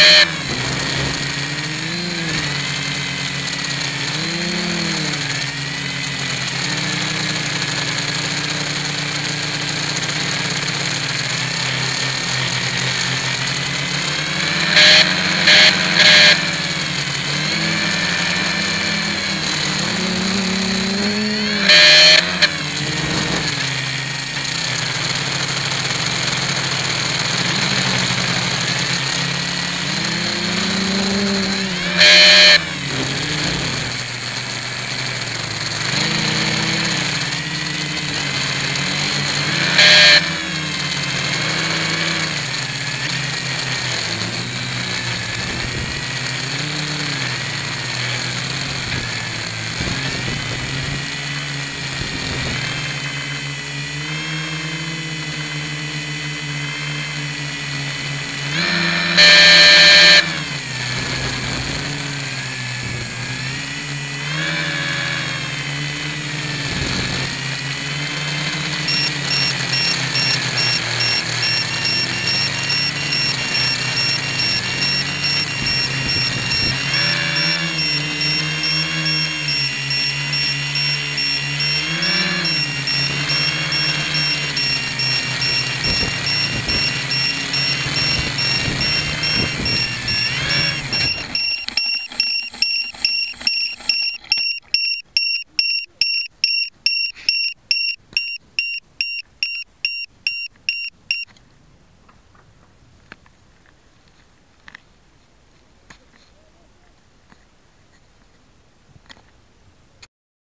Beep.